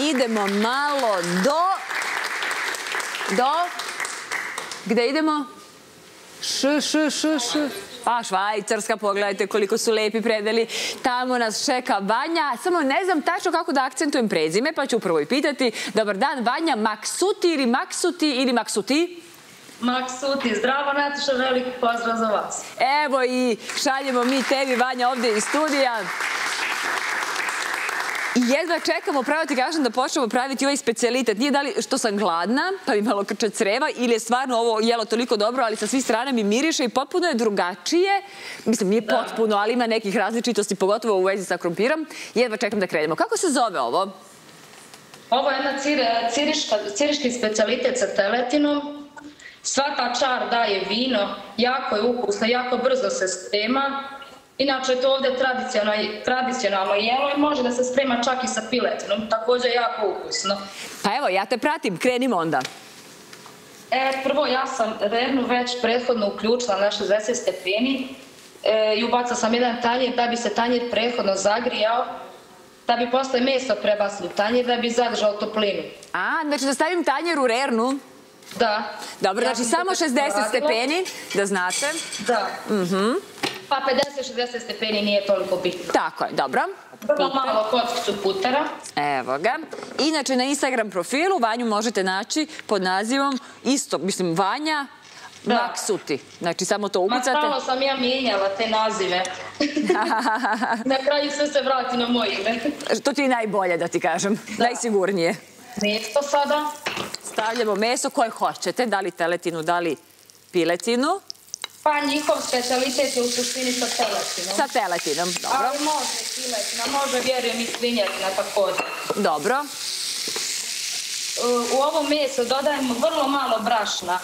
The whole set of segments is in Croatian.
idemo malo do... Do... Gde idemo? Š, š, š, š. Pa Švajcarska, pogledajte koliko su lepi predeli. Tamo nas čeka Vanja. Samo ne znam tačno kako da akcentujem prezime, pa ću prvo i pitati. Dobar dan, Vanja Maksuti ili Maksuti ili Maksuti? Maksuti, zdravo Nataša, veliki pozdrav za vas. Evo i šaljemo mi tebi, Vanja, ovde iz studija. I jedva čekamo, pravo ti kažem, da počnemo praviti ovaj specialitet. Nije da li što sam gladna, pa mi malo krče creva, ili je stvarno ovo jelo toliko dobro, ali sa svih strana mi miriše i potpuno je drugačije. Mislim, nije potpuno, ali ima nekih različitosti, pogotovo u vezi sa krompirom. Jedva čekam da krenemo. Kako se zove ovo? Ovo je jedna ciriški specialitet sa teletinom. Svaka čar daje vino, jako je ukusno, jako brzo se sprema Inače je to ovdje tradicionalno jelo i može da se sprema čak i sa piletinom, također jako ukusno. Pa evo, ja te pratim, krenimo onda. E, prvo, ja sam rernu već prethodno uključila na 60 stepeni e, i ubacila sam jedan tanjir da bi se tanjir prethodno zagrijao, da bi posle meso prebasili u tanjir, da bi zadržao toplinu. A, znači da stavim tanjir u rernu? Da. Dobro, znači samo 60 stepeni, da znate. Da. Mhm. Pa 50-60 stepeni nije toliko bitno. Tako je, dobro. Vrlo malo kockicu putera. Evo ga. Inače, na Instagram profilu Vanju možete naći pod nazivom isto, mislim, Vanja Maksuti. Znači, samo to ukucate. Ma stalo sam ja mijenjala te nazive. na kraju sve se vrati na moje ime. To ti je najbolje, da ti kažem. Najsigurnije. Meso sada. Stavljamo meso koje hoćete. Da li teletinu, da li piletinu. Pa njihov specialitet je u suštini sa teletinom. Sa teletinom, dobro. Ali može piletina, može vjerujem i svinjetina također. Dobro. U ovo meso dodajemo vrlo malo brašna,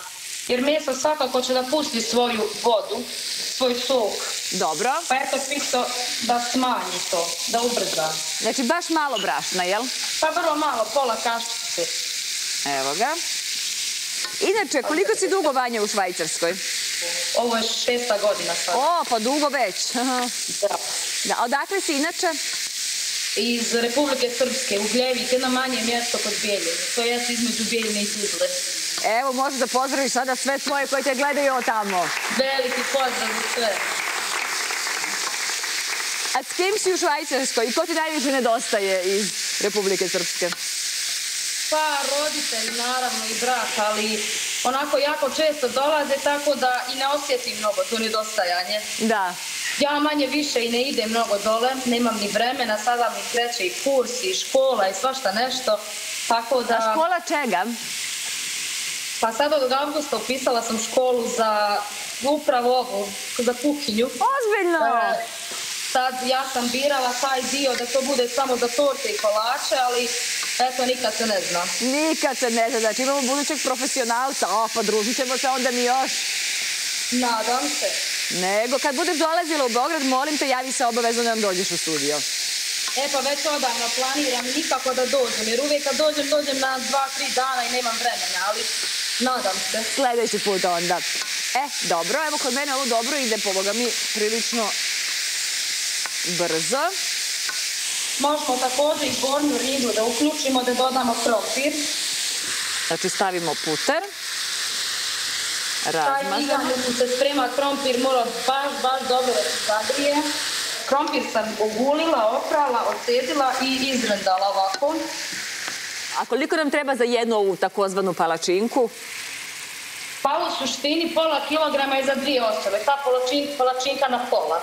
jer meso svakako će da pusti svoju vodu, svoj sok. Dobro. Pa eto čisto da smanji to, da ubrza. Znači baš malo brašna, jel? Pa vrlo malo, pola kaščice. Evo ga. Inače, koliko si dugo Vanja u Švajcarskoj? Ovo je šesta godina sad. O, pa dugo već. Da. Da, odakle si inače? Iz Republike Srpske, u Gljević, jedno manje mjesto kod Bijeljine. To je između Bijeljine i Tuzle. Evo, možeš da pozdraviš sada sve svoje koji te gledaju tamo. Veliki pozdrav za sve. A s kim si u Švajcarskoj i ko ti najviše nedostaje iz Republike Srpske? Pa, roditelj, naravno, i brat, ali onako jako često dolaze, tako da i ne osjetim mnogo to nedostajanje. Da. Ja manje više i ne idem mnogo dole, nemam ni vremena, sada mi kreće i kurs i škola i svašta nešto, tako da... A škola čega? Pa sad od avgusta upisala sam školu za upravo ovu, za kuhinju. Ozbiljno! E, sad ja sam birala taj dio da to bude samo za torte i kolače, ali Eto, nikad se ne zna. Nikad se ne zna. Znači imamo budućeg profesionalca. O, pa družit ćemo se onda mi još. Nadam se. Nego, kad budeš dolazila u Beograd, molim te, javi se obavezno da nam dođeš u studio. E pa već odavno planiram nikako da dođem, jer uvijek kad dođem, dođem na dva, tri dana i nemam vremena, ali nadam se. Sljedeći put onda. E, dobro, evo kod mene ovo dobro ide, povoga mi prilično brzo. Možemo također i gornju ribu da uključimo da dodamo krompir. Znači stavimo puter. Razmazamo. Taj se sprema krompir mora baš, baš dobro da se zagrije. Krompir sam ogulila, oprala, ocedila i izrendala ovako. A koliko nam treba za jednu ovu takozvanu palačinku? Pa u suštini pola kilograma je za dvije osobe. Ta palačinka na pola.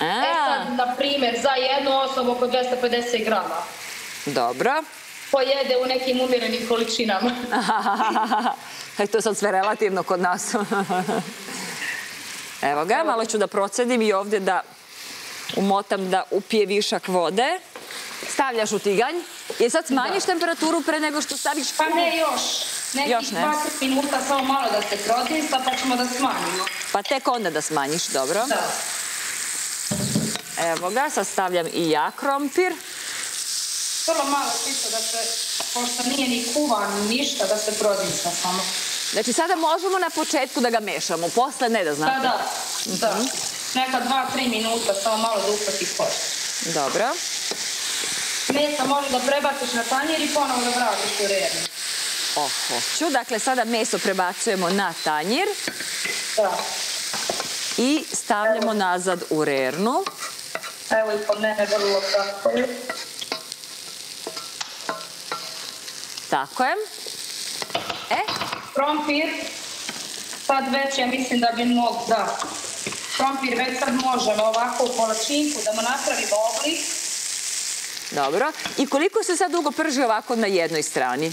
E sad, na primjer, za jednu osobu oko 250 grama. Dobro. Pojede u nekim umjerenim količinama. E, to je sad sve relativno kod nas. Evo ga, malo ću da procedim i ovdje da umotam da upije višak vode. Stavljaš u tiganj. I sad smanjiš temperaturu pre nego što staviš... Pa ne još. Nekih 20 minuta samo malo da se prodista pa ćemo da smanjimo. Pa tek onda da smanjiš, dobro. Da. Evo ga, sad stavljam i ja krompir. Vrlo malo čisto da se, pošto nije ni kuvan, ništa, da se prodisa samo. Znači sada možemo na početku da ga mešamo, posle ne da znate. Da, da, da. Neka dva, tri minuta, samo malo da upati kost. Dobro. Meso može da prebaciš na tanjir i ponovo da vratiš u rernu. O, hoću. Dakle, sada meso prebacujemo na tanjir Da. i stavljamo nazad u rernu. Evo i kod mene vrlo tako. Tako je. E, Krompir, sad već ja mislim da bi mogu, da. Krompir već sad možemo ovako u polačinku da mu napravimo oblik. dobro. I koliko se sad dugo prži ovako na jednoj strani?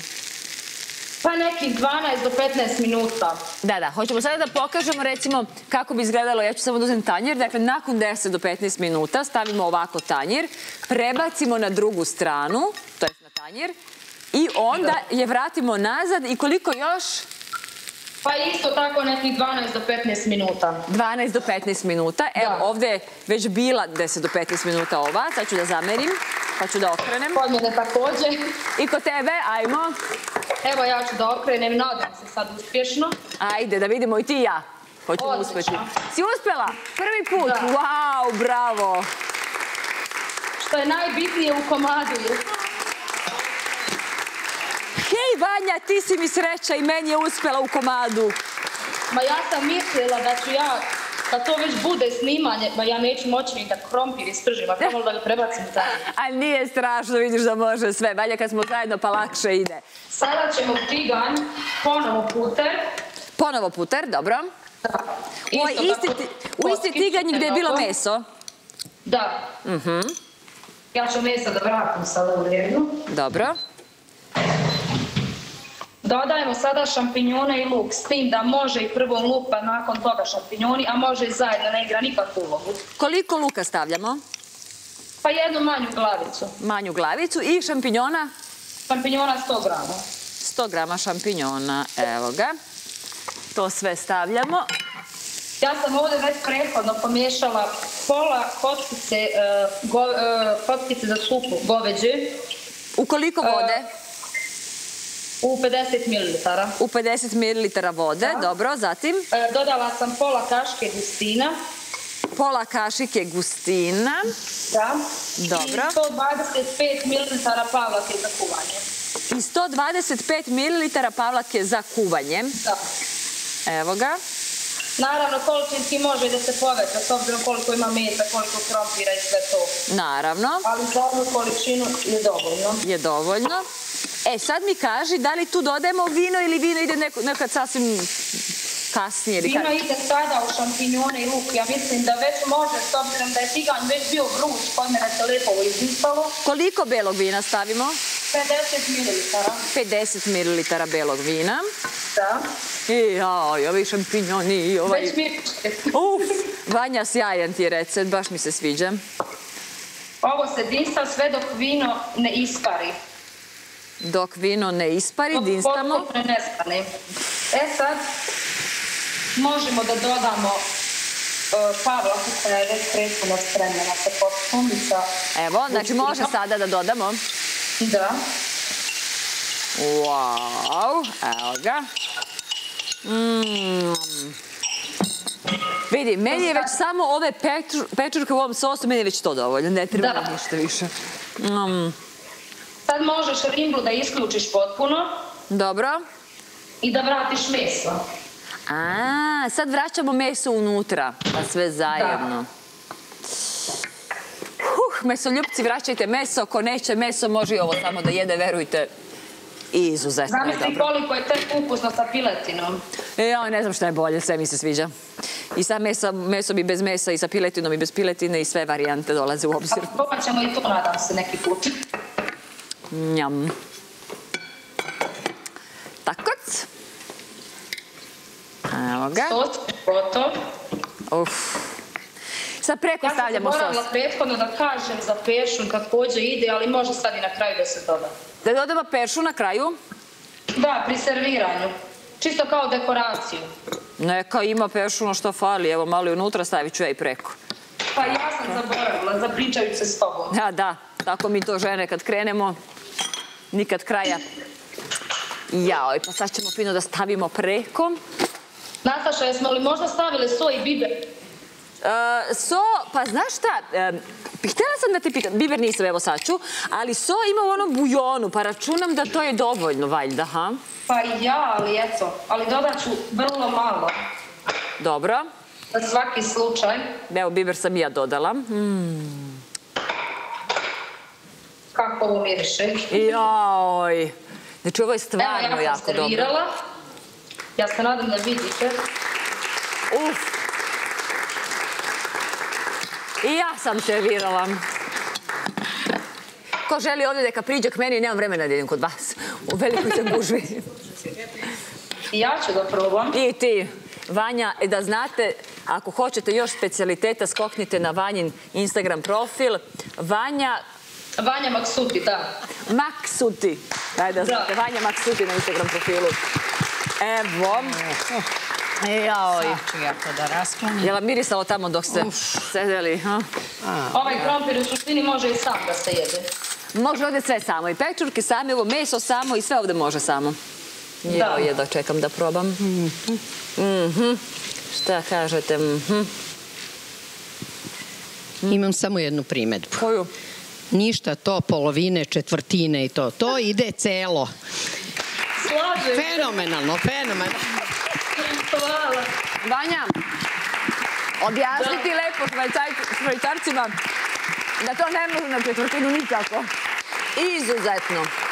Pa nekih 12 do 15 minuta. Da, da, hoćemo sada da pokažemo recimo kako bi izgledalo, ja ću samo da uzem tanjir, dakle nakon 10 do 15 minuta stavimo ovako tanjir, prebacimo na drugu stranu, to je na tanjir, i onda je vratimo nazad i koliko još? Pa isto tako nekih 12 do 15 minuta. 12 do 15 minuta. Evo, Da. ovdje je već bila 10 do 15 minuta ova, sad ću da zamerim, pa ću da okrenem. Kod mene također. I kod tebe, ajmo. Evo ja ću da okrenem, nadam se sad uspješno. Ajde, da vidimo i ti i ja. Hoćemo Odlično. uspjeti. Si uspjela? Prvi put? Da. Wow, bravo. Što je najbitnije u komadu. Hej, Vanja, ti si mi sreća i meni je uspjela u komadu. Ma ja sam mislila da ću ja, kad to već bude snimanje, ma ja neću moći ni da krompir ispržim, a kamoli da ga prebacim tamo. Ali nije strašno, vidiš da može sve. Vanja, kad smo zajedno, pa lakše ide. Sada ćemo tiganj, ponovo puter. Ponovo puter, dobro. Da. U isti, tako, ti- u isti kockicu tiganj gdje je bilo meso. Da. Mhm. Ja ću meso da vratim sada u jednu. Dobro. Dodajemo sada šampinjone i luk, s tim da može i prvo luk, pa nakon toga šampinjoni, a može i zajedno, ne igra nikakvu ulogu. Koliko luka stavljamo? Pa jednu manju glavicu. Manju glavicu i šampinjona? Šampinjona 100 grama. 100 grama šampinjona, evo ga. To sve stavljamo. Ja sam ovdje već prethodno pomiješala pola kockice, e, go- e, kockice za supu goveđe U koliko vode? U 50 ml. U 50 ml vode, Da. dobro. Zatim E, dodala sam pola kaške gustina. pola kašike gustina. Da. Dobro. I 125 ml pavlake za kuvanje. i 125 ml pavlake za kuvanje. Da. Evo ga. Naravno, količinski može da se poveća s obzirom koliko ima mesa, koliko krompira i sve to. Naravno, Ali za ovu količinu je dovoljno. je dovoljno. E, sad mi kaži da li tu dodajemo vino ili vino ide neko, nekad sasvim kasnije. Vino kad... ide sada u šampinjone i luk. Ja mislim da već može, s obzirom da je tiganj već bio vruć, kod mene se lepo izispalo. Koliko belog vina stavimo? 50 ml. 50 ml belog vina. Da. I jaj, ovi šampinjoni i ovaj... Već mi Uf, Vanja, sjajan ti je recept, baš mi se sviđa. Ovo se dinsta sve dok vino ne ispari. Dok vino ne ispari, Dok dinstamo. potpuno ne. E sad, možemo da dodamo e, pavlaku koja je već prethodno spremljena sa sa... Evo, znači može sada da dodamo. Da. Wow, evo ga. Mm. Vidi, meni je već samo ove pečur- pečurke u ovom sosu, meni je već to dovoljno, ne treba ništa više. Mm, Sad možeš rimbu da isključiš potpuno dobro. i da vratiš meso. A, sad vraćamo meso unutra, pa sve zajedno. Huh, mesoljupci, vraćajte meso, ko neće meso može i ovo samo da jede, verujte. I izuzetno je dobro. koliko je tek ukusno sa piletinom. E, ja ne znam šta je bolje, sve mi se sviđa. I sa mesa, mesom i bez mesa, i sa piletinom i bez piletine i sve varijante dolaze u obzir. A probat ćemo i to, nadam se, neki put. Njam. Takoc. Evo ga. Sos gotov. Uf. Sad preko Ja sam stavljamo sos. zaboravila prethodno da kažem za pešun također ide, ali može sad i na kraju da se doda. Da dodamo peršu na kraju. Da, pri serviranju. Čisto kao dekoraciju. Neka ima peršuno što fali, evo malo i unutra stavit ću ja i preko. Pa ja zapričajući se s tobom. Ja, da, tako mi to žene kad krenemo, nikad kraja. Jao, pa sad ćemo fino da stavimo preko. Nataša, jesmo li možda stavili soj i biber? E, so, pa znaš šta, e, htjela sam da te pitam, biber nisam, evo sad ću, ali so ima u onom bujonu, pa računam da to je dovoljno, valjda, ha? Pa ja, ali eto, ali dodat ću vrlo malo. Dobro. Za svaki slučaj. Evo, biber sam i ja dodala. Mm. Kako ovo miriše. Joj. Znači, ovo je Evo, stvarno ja sam jako dobro. servirala. Ja se nadam da vidite. Uf. I ja sam servirala. Ko želi ovdje neka priđe k meni, nemam vremena da idem kod vas. U velikoj sam gužvi. I ja ću da probam. I ti, Vanja, e, da znate, ako hoćete još specialiteta, skoknite na Vanjin Instagram profil. Vanja Vanja Maksuti, da. Maksuti. Ajde, da znate, Vanja Maksuti na Instagram profilu. Evo. Jaoj. Sad ću ja to da rasklonim. Je li mirisalo tamo dok ste sedeli? Ha? Ovaj krompir u suštini može i sam da se jede. Može ovdje sve samo. I pečurke same, ovo meso samo i sve ovdje može samo. Da. Ja jedva čekam da probam. Mhm. Šta kažete? Mhm. Imam samo jednu primetbu. Koju? Ništa to, polovine, četvrtine i to. To ide celo. Slažem. Fenomenalno, fenomenalno. Hvala. Vanja, objasniti lepo švajcarcima da to ne može na četvrtinu nikako. Izuzetno.